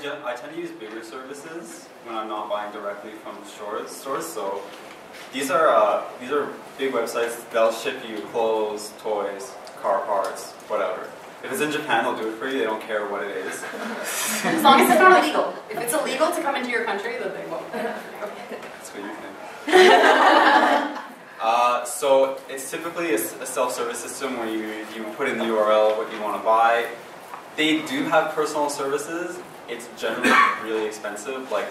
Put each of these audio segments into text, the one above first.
I, I tend to use bigger services when I'm not buying directly from stores. Stores, so these are uh, these are big websites. They'll ship you clothes, toys, car parts, whatever. If it's in Japan, they'll do it for you. They don't care what it is. As long as it's not illegal. If it's illegal to come into your country, then they won't. That's what you think. uh, so it's typically a, a self-service system where you, you put in the URL what you want to buy. They do have personal services. It's generally really expensive, like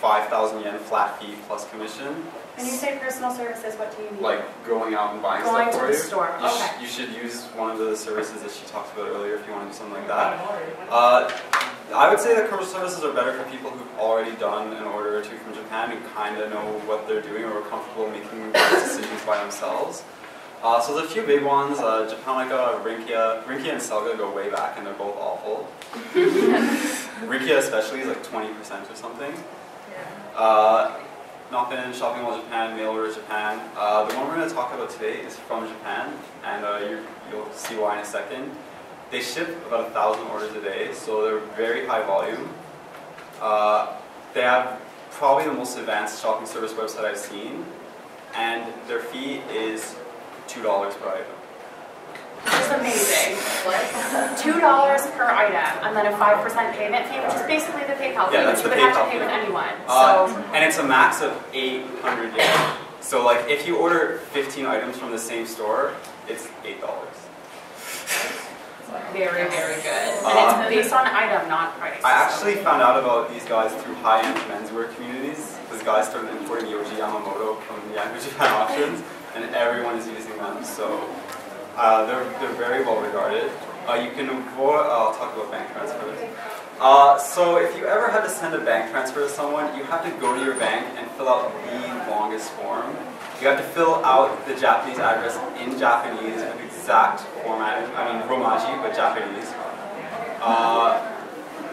5,000 yen flat fee plus commission. When you say personal services, what do you mean? Like going out and buying Going stuff to for the you. store, You, sh- okay. you should use one of the services that she talked about earlier if you want to do something like that. Uh, I would say that commercial services are better for people who've already done an order or two from Japan and kind of know what they're doing or are comfortable making decisions by themselves. Uh, so there's a few big ones. Uh, Japonica, Rinkya. Rinkya and Celga go way back and they're both awful. Rinkya especially is like 20% or something. Uh, Nothing, Shopping Mall Japan, Mail Order Japan. Uh, the one we're going to talk about today is from Japan, and uh, you, you'll see why in a second. They ship about a thousand orders a day, so they're very high volume. Uh, they have probably the most advanced shopping service website I've seen, and their fee is two dollars per item. It's amazing. Two dollars per item, and then a five percent payment fee, which is basically the PayPal fee, Yeah, that's which you would have to PayPal pay fee. with anyone. Uh, So and it's a max of 800 yen. So like if you order 15 items from the same store, it's eight dollars. very, very good. Uh, And it's based on item, not price. I actually found out about these guys through high-end menswear communities. This guy started importing Yoji Yamamoto from Yahoo Japan Auctions, and everyone is using them. So uh, they're, they're very well regarded. Uh, you can avoid, I'll talk about bank transfers. Uh, so if you ever had to send a bank transfer to someone, you have to go to your bank and fill out the longest form. You have to fill out the Japanese address in Japanese with exact format, I mean Romaji, but Japanese. Uh,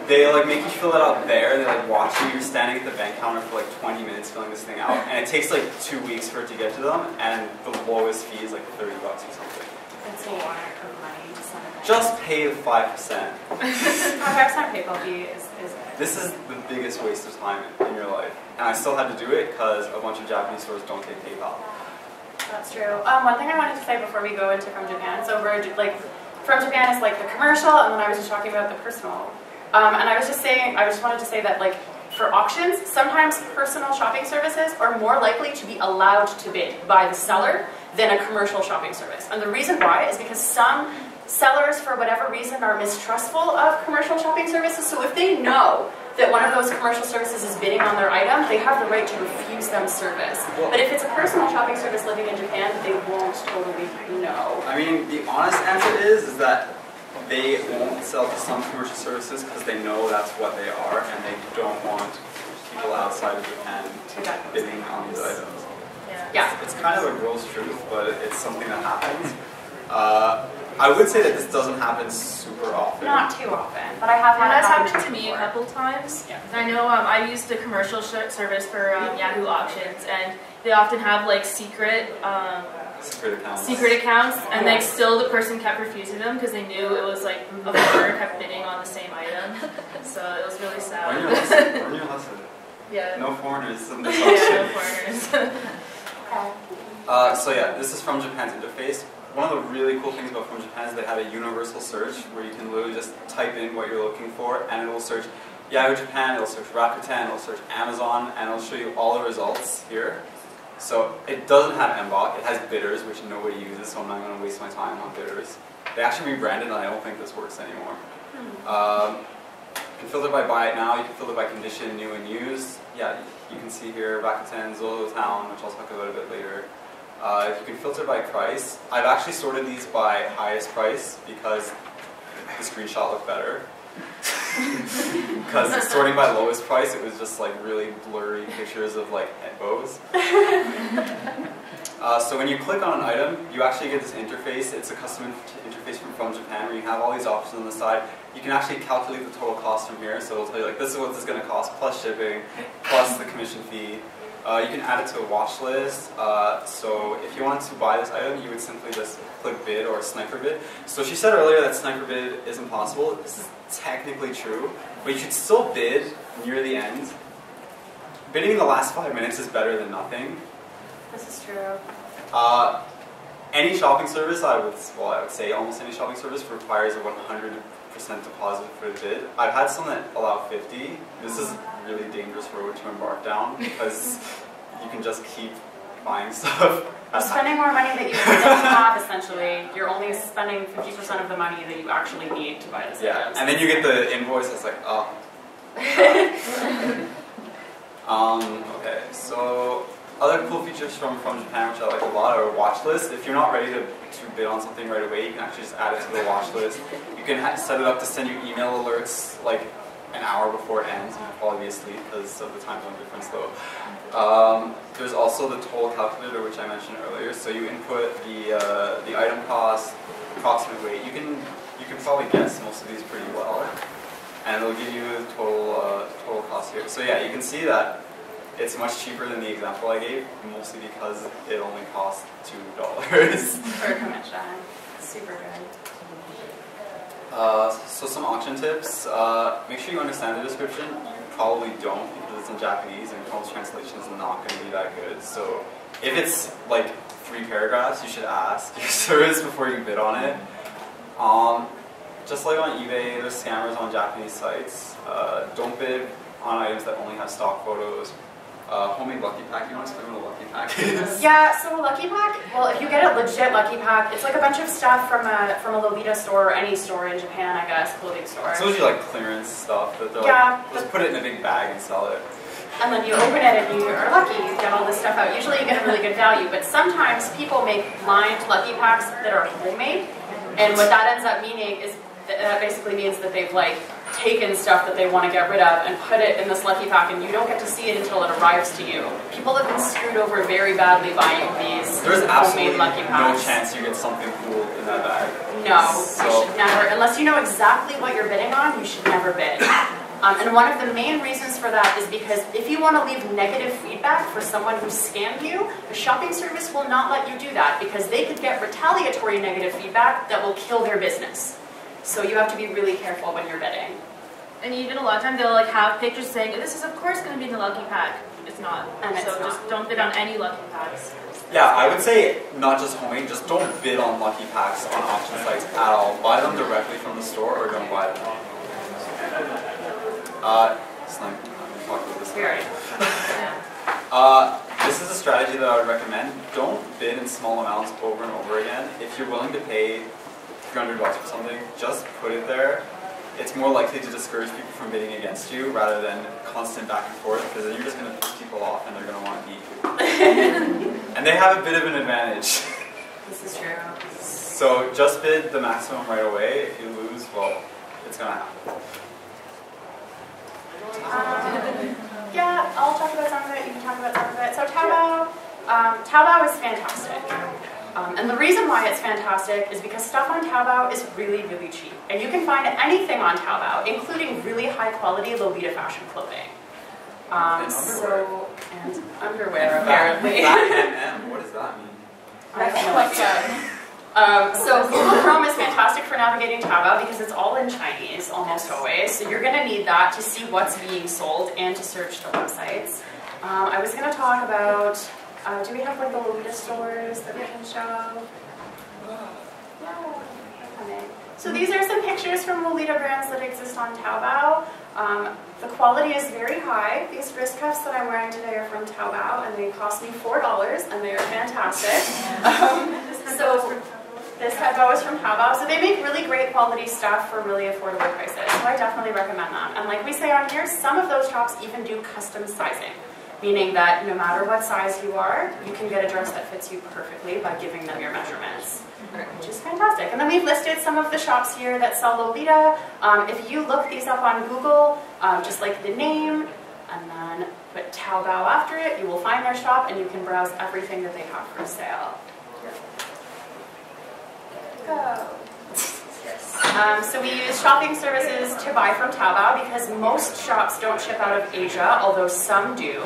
they like make you fill it out there. They like watch you. You're standing at the bank counter for like 20 minutes filling this thing out, and it takes like two weeks for it to get to them. And the lowest fee is like 30 bucks or something. It's a lot of money to send. Just pay the five percent. Five percent PayPal fee is, is This is the biggest waste of time in your life, and I still had to do it because a bunch of Japanese stores don't take PayPal. That's true. Um, one thing I wanted to say before we go into from Japan, so we're like from Japan is like the commercial, and then I was just talking about the personal. Um, and I was just saying, I just wanted to say that like for auctions, sometimes personal shopping services are more likely to be allowed to bid by the seller than a commercial shopping service. And the reason why is because some sellers, for whatever reason, are mistrustful of commercial shopping services. So if they know that one of those commercial services is bidding on their item, they have the right to refuse them service. Well- But if it's a personal shopping service living in Japan, they won't totally know. I mean, the honest answer is is that they won't sell to some commercial services because they know that's what they are, and they don't want people outside of Japan Exactly. bidding on these items. Yeah. It's kind of a gross truth, but it's something that happens. Uh, I would say that this doesn't happen super often. Not too often, but I have had has it happen happened to me a couple times. Yeah. I know um, I used a commercial service for um, Yahoo Auctions, and they often have like secret um, Secret accounts. secret accounts, and like still the person kept refusing them because they knew it was like a foreigner kept bidding on the same item. So it was really Learn your sad. lesson. Learn your lesson. yeah. No foreigners in this Yeah, no foreigners. Okay. Uh, so yeah, this is from Japan's interface. One of the really cool things about From Japan is they have a universal search where you can literally just type in what you're looking for and it will search Yahoo Japan, it'll search Rakuten, it'll search Amazon, and it'll show you all the results here. So it doesn't have MBOK, it has Bidders, which nobody uses, so I'm not going to waste my time on Bidders. They actually rebranded and I don't think this works anymore. Um, you can filter by buy it now, you can filter by condition, new and used. Yeah, you can see here Rakuten, Zozotown, which I'll talk about a bit later. Uh, you can filter by price. I've actually sorted these by highest price because the screenshot looked better. Because sorting by lowest price, it was just like really blurry pictures of like bows. Uh, so when you click on an item, you actually get this interface. It's a custom in- interface from From Japan where you have all these options on the side. You can actually calculate the total cost from here. So it'll tell you like this is what this is going to cost plus shipping, plus the commission fee. Uh, you can add it to a watch list. Uh, so if you want to buy this item, you would simply just click bid or sniper bid. So she said earlier that sniper bid is impossible. This is technically true, but you should still bid near the end. Bidding in the last five minutes is better than nothing. This is true. Uh, any shopping service, I would well, I would say almost any shopping service requires a 100% deposit for the bid. I've had some that allow 50. This is a really dangerous road to embark down because you can just keep buying stuff. You're spending more money that you, you have essentially. You're only spending 50% of the money that you actually need to buy this Yeah, and then you get the invoice. It's like, oh. um, okay, so other cool features from from Japan, which I like a lot, are watch list. If you're not ready to, to bid on something right away, you can actually just add it to the watch list. You can set it up to send you email alerts like an hour before it ends. You'll probably be asleep because of the time zone difference, though. Um, there's also the total calculator, which I mentioned earlier. So you input the uh, the item cost, approximate weight. You can you can probably guess most of these pretty well, and it'll give you the total uh, total cost here. So yeah, you can see that it's much cheaper than the example I gave, mostly because it only costs two dollars. For commission. Super good. Uh, so some auction tips. Uh, make sure you understand the description. You probably don't because it's in Japanese and Chrome's translation is not going to be that good. So if it's like three paragraphs, you should ask your service before you bid on it. Um, just like on eBay, there's scammers on Japanese sites. Uh, don't bid on items that only have stock photos. Uh, homemade Lucky Pack. You want to explain what a Lucky Pack is? Yeah, so a Lucky Pack, well, if you get a legit Lucky Pack, it's like a bunch of stuff from a from a Lolita store or any store in Japan, I guess, clothing store. It's usually like clearance stuff that they're Yeah, like, just put it in a big bag and sell it. And then you open it and you are lucky, you get all this stuff out. Usually you get a really good value, but sometimes people make lined Lucky Packs that are homemade. And what that ends up meaning is that, that basically means that they've like taken stuff that they want to get rid of and put it in this Lucky Pack and you don't get to see it until it arrives to you. People have been screwed over very badly buying these There's homemade absolutely Lucky no chance you get something cool in that bag. No, So- you should never, unless you know exactly what you're bidding on, you should never bid. Um, and one of the main reasons for that is because if you want to leave negative feedback for someone who scammed you, the shopping service will not let you do that because they could get retaliatory negative feedback that will kill their business. So you have to be really careful when you're bidding. And even a lot of times they'll like have pictures saying this is of course going to be the lucky pack. It's not. And it's so not. just don't bid on any lucky packs. Yeah, I would say not just homemade, just don't bid on Lucky Packs on auction sites at all. Buy them directly from the store or don't buy them. Uh, Slim, we talked about this. We already- Uh, this is a strategy that I would recommend. Don't bid in small amounts over and over again. If you're willing to pay 300 bucks for something, just put it there. It's more likely to discourage people from bidding against you rather than constant back and forth because then you're just going to piss people off and they're going to want to beat you. and they have a bit of an advantage. This is true. So just bid the maximum right away. If you lose, well, it's going to happen. Um, yeah, I'll talk about some of it. You can talk about some of it. So Taobao, um, Taobao is fantastic. Um, and the reason why it's fantastic is because stuff on Taobao is really, really cheap. And you can find anything on Taobao, including really high quality Lolita fashion clothing. Um, And so, and underwear, apparently. What does that mean? I have no idea. Um, so Google Chrome is fantastic for navigating Taobao because it's all in Chinese almost always. So you're going to need that to see what's being sold and to search the websites. Um, I was going to talk about, uh, do we have like the Lolita stores that we can show? Yeah. So these are some pictures from Lolita brands that exist on Taobao. Um, the quality is very high. These wrist cuffs that I'm wearing today are from Taobao and they cost me $4 and they are fantastic. Um, so this headbow is from Taobao. So they make really great quality stuff for really affordable prices. So I definitely recommend them. And like we say on here, some of those shops even do custom sizing. Meaning that no matter what size you are, you can get a dress that fits you perfectly by giving them your measurements which is fantastic. And then we've listed some of the shops here that sell Lolita. Um, if you look these up on Google, um, just like the name, and then put Taobao after it, you will find their shop and you can browse everything that they have for sale. Go. Um, so we use shopping services to buy from Taobao because most shops don't ship out of Asia, although some do.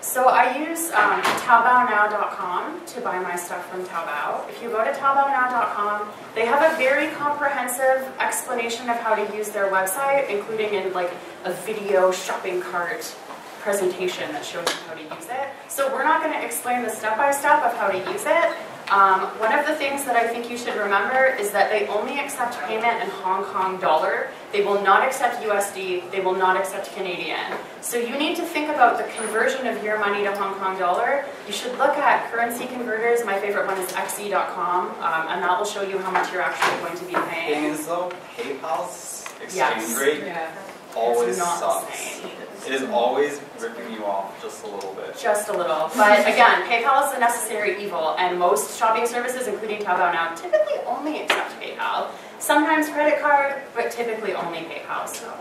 So I use um, Taobaonow.com to buy my stuff from Taobao. If you go to Taobaonow.com, they have a very comprehensive explanation of how to use their website, including in like a video shopping cart presentation that shows you how to use it. So we're not going to explain the step-by-step of how to use it. Um, one of the things that I think you should remember is that they only accept payment in Hong Kong dollar. They will not accept USD. They will not accept Canadian. So you need to think about the conversion of your money to Hong Kong dollar. You should look at currency converters. My favorite one is xe.com, um, and that will show you how much you're actually going to be Thing paying. is though, PayPal's exchange Yes. rate Yeah. always not the sucks. It is always ripping you off just a little bit. Just a little. But again, PayPal is a necessary evil, and most shopping services, including Taobao now, typically only accept PayPal. Sometimes credit card, but typically only PayPal, so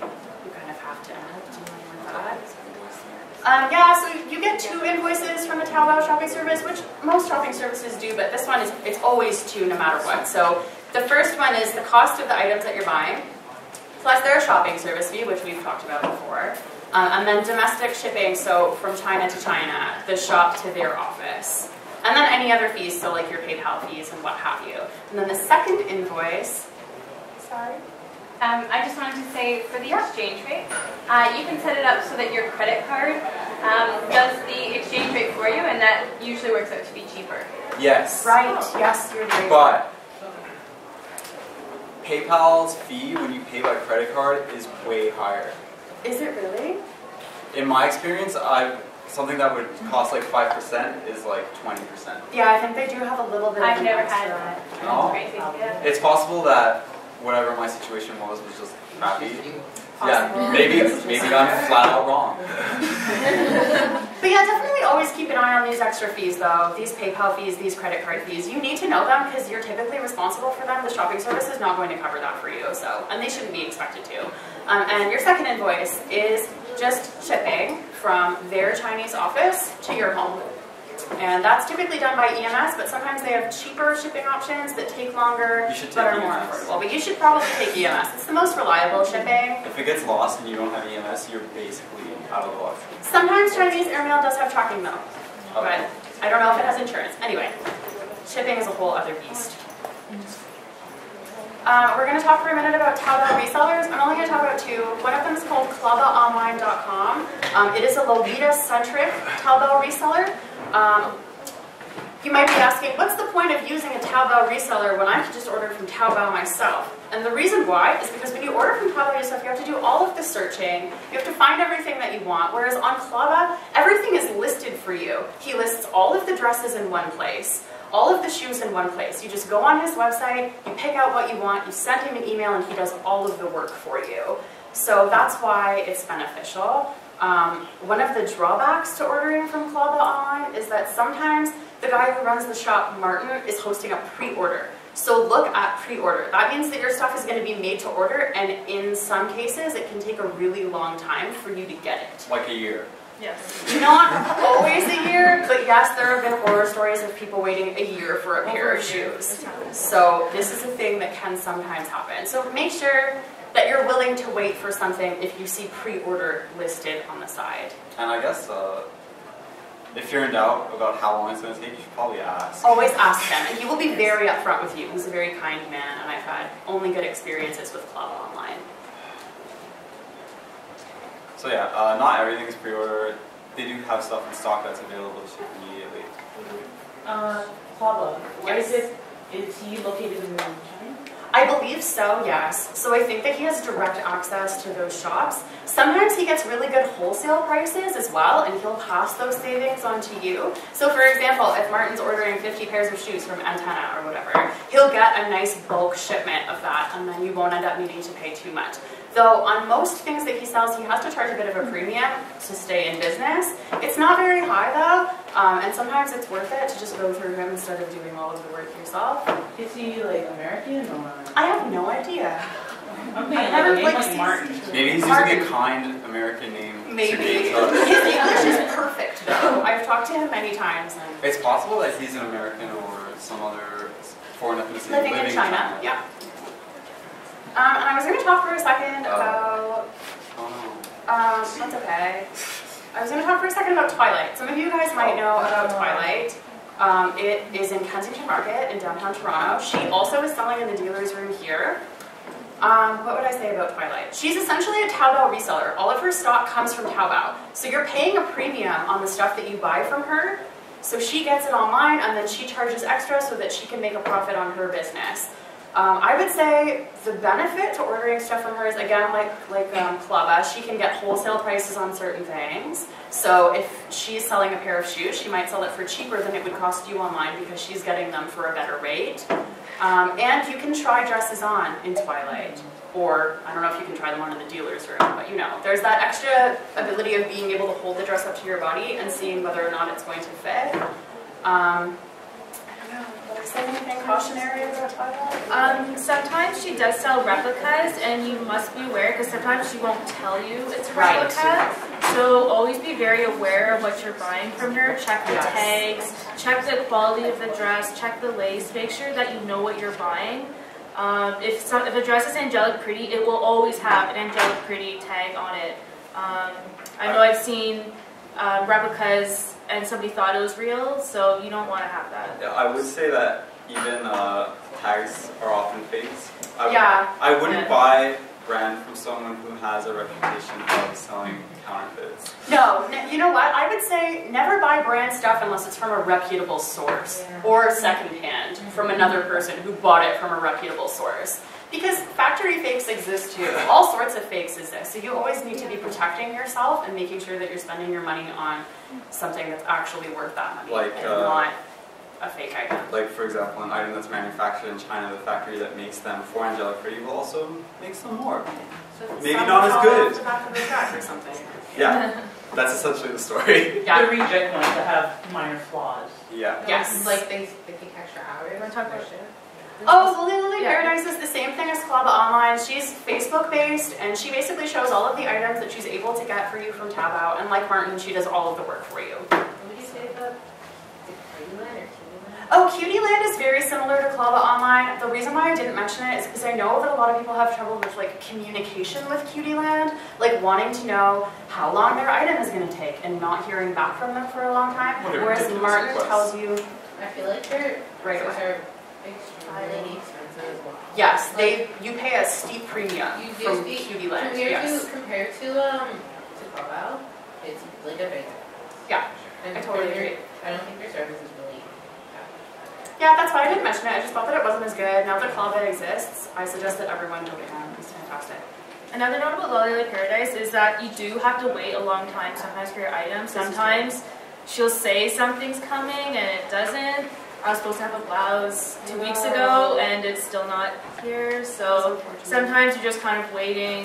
you kind of have to do that. Um, yeah, so you get two invoices from a Taobao shopping service, which most shopping services do, but this one is it's always two no matter what. So the first one is the cost of the items that you're buying, plus their shopping service fee, which we've talked about before, um, and then domestic shipping, so from China to China, the shop to their office, and then any other fees, so like your PayPal fees and what have you. And then the second invoice, sorry. Um, I just wanted to say for the exchange rate, uh, you can set it up so that your credit card um, does the exchange rate for you, and that usually works out to be cheaper. Yes. Right, yes, you're very But PayPal's fee when you pay by credit card is way higher. Is it really? In my experience, I something that would cost like five percent is like twenty percent. Yeah, I think they do have a little bit of I've an never had that. No? Crazy. Yeah. It's possible that whatever my situation was was just crappy. Yeah, maybe maybe I'm flat out wrong. But yeah, definitely always keep an eye on these extra fees though. These PayPal fees, these credit card fees. You need to know them because you're typically responsible for them. The shopping service is not going to cover that for you, so and they shouldn't be expected to. Um, and your second invoice is just shipping from their Chinese office to your home. And that's typically done by EMS, but sometimes they have cheaper shipping options that take longer but are more affordable. But you should probably take EMS. It's the most reliable shipping. If it gets lost and you don't have EMS, you're basically out of luck. Sometimes Chinese airmail does have tracking though. Okay. But I don't know if it has insurance. Anyway, shipping is a whole other beast. Uh, we're going to talk for a minute about Taobao resellers. I'm only going to talk about two. One of them is called ClabaOnline.com. Um, it is a Lolita-centric Taobao reseller. Um, you might be asking, what's the point of using a Taobao reseller when I could just order from Taobao myself? And the reason why is because when you order from Taobao yourself, you have to do all of the searching. You have to find everything that you want. Whereas on Klava, everything is listed for you. He lists all of the dresses in one place, all of the shoes in one place. You just go on his website, you pick out what you want, you send him an email, and he does all of the work for you. So that's why it's beneficial. Um, one of the drawbacks to ordering from Klava online is that sometimes the guy who runs the shop, Martin, is hosting a pre-order. So look at pre-order. That means that your stuff is going to be made to order, and in some cases, it can take a really long time for you to get it. Like a year. Yes. Not always a year, but yes, there have been horror stories of people waiting a year for a pair of shoes. So this is a thing that can sometimes happen. So make sure that you're willing to wait for something if you see pre-order listed on the side. And I guess uh, if you're in doubt about how long it's going to take, you should probably ask. Always ask him, and he will be very upfront with you. He's a very kind man, and I've had only good experiences with Club Online. So yeah, uh, not everything is pre-order. They do have stuff in stock that's available to ship immediately. Uh, Pablo, where is Yes. it? Is he located in China? I believe so, yes. So I think that he has direct access to those shops. Sometimes he gets really good wholesale prices as well, and he'll pass those savings on to you. So for example, if Martin's ordering 50 pairs of shoes from Antaina or whatever, he'll get a nice bulk shipment of that, and then you won't end up needing to pay too much. Though on most things that he sells, he has to charge a bit of a premium to stay in business. It's not very high though, um, and sometimes it's worth it to just go through him instead of doing all of the work yourself. Is he like American or? I have no idea. I'm I've thinking never, like like, like Martin. Maybe he's using a kind American name Maybe. gauge. His English is perfect, though. I've talked to him many times. And It's possible that he's an American or some other foreign ethnicity living in China, yeah. Um, and I was going to talk for a second Oh. about. Oh Um, that's okay. I was going to talk for a second about Twilight. Some of you guys might know about Twilight. Um, it is in Kensington Market in downtown Toronto. She also is selling in the dealer's room here. Um, what would I say about Twilight? She's essentially a Taobao reseller. All of her stock comes from Taobao. So you're paying a premium on the stuff that you buy from her. So she gets it online and then she charges extra so that she can make a profit on her business. Um, I would say the benefit to ordering stuff from her is again like like um, Klaba, she can get wholesale prices on certain things. So if she's selling a pair of shoes, she might sell it for cheaper than it would cost you online because she's getting them for a better rate. Um, and you can try dresses on in Twilight. Or, I don't know if you can try them on in the dealer's room, but you know, there's that extra ability of being able to hold the dress up to your body and seeing whether or not it's going to fit. Um, anything cautionary about? Um, sometimes she does sell replicas, and you must be aware because sometimes she won't tell you it's a Right. replica. So always be very aware of what you're buying from her. Check the Yes. tags, check the quality of the dress, check the lace. Make sure that you know what you're buying. Um, if some, if a dress is angelic pretty, it will always have an angelic pretty tag on it. Um, I know I've seen uh, replicas and somebody thought it was real, so you don't want to have that. Yeah, I would say that even uh, tags are often fakes. I would- Yeah. I wouldn't Yeah. buy brand from someone who has a reputation of selling counterfeits. No, you know what? I would say never buy brand stuff unless it's from a reputable source Yeah. or secondhand from another person who bought it from a reputable source. Because factory fakes exist too. All sorts of fakes exist. So you always need to be protecting yourself and making sure that you're spending your money on something that's actually worth that money Like, and uh, not a fake item. Like for example, an item that's manufactured in China, the factory that makes them for Angelic Pretty will also make some more. Maybe not as good. off the back of the truck or something. Yeah, that's essentially the story. Yeah. The reject ones that have minor flaws. Yeah. Yes. Like they, they take extra hours. wanna talk about- shit. Oh, Lily Lily Yeah. Paradise is the same thing as Klaba Online. She's Facebook based and she basically shows all of the items that she's able to get for you from Taobao. And like Martin, she does all of the work for you. What would you say about the Cleveland or Cleveland? Oh, Cutie Land is very similar to Klaba Online. The reason why I didn't mention it is because I know that a lot of people have trouble with like communication with Cutie Land, like wanting to know how long their item is going to take and not hearing back from them for a long time. What Whereas ridiculous Martin request. tells you, I feel like their Right prices away. are extremely expensive as well. yes, they you pay a steep premium You do from speak Cutie Land. compared Yes. to compared to um to Carlisle, it's like a big Yeah, and I totally agree. I don't think their service is really Yeah, that's why I didn't mention it. I just thought that it wasn't as good. Now that Club exists, I suggest that everyone go to him. It's fantastic. Another note about Lolly Paradise is that you do have to wait a long time sometimes for your item. Sometimes she'll say something's coming and it doesn't. I was supposed to have a blouse two weeks ago and it's still not here. So sometimes you're just kind of waiting.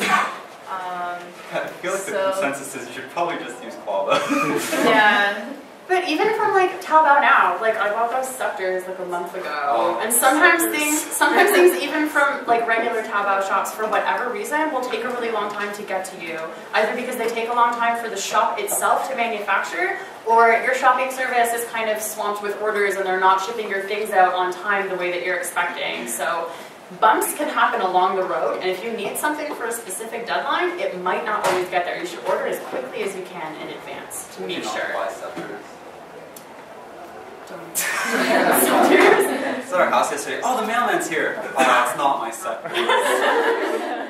Um, I feel like So- the consensus is you should probably just use Quava. yeah, But even from like Taobao now, like I bought those scepters like a month ago, Oh, and sometimes things, sometimes things even from like regular Taobao shops for whatever reason will take a really long time to get to you. Either because they take a long time for the shop itself to manufacture, or your shopping service is kind of swamped with orders and they're not shipping your things out on time the way that you're expecting. So bumps can happen along the road, and if you need something for a specific deadline, it might not always get there. You should order as quickly as you can in advance to make sure. It's at our house yesterday. Oh, the mailman's here. Oh, that's not my set.